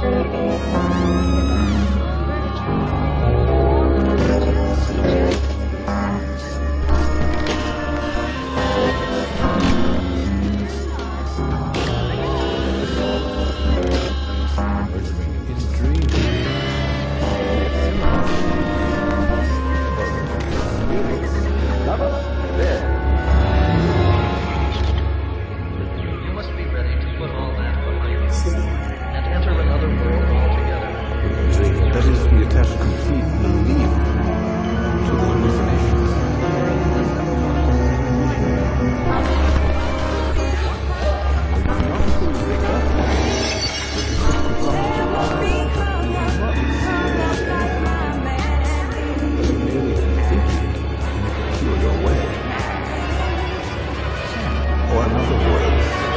Música another world.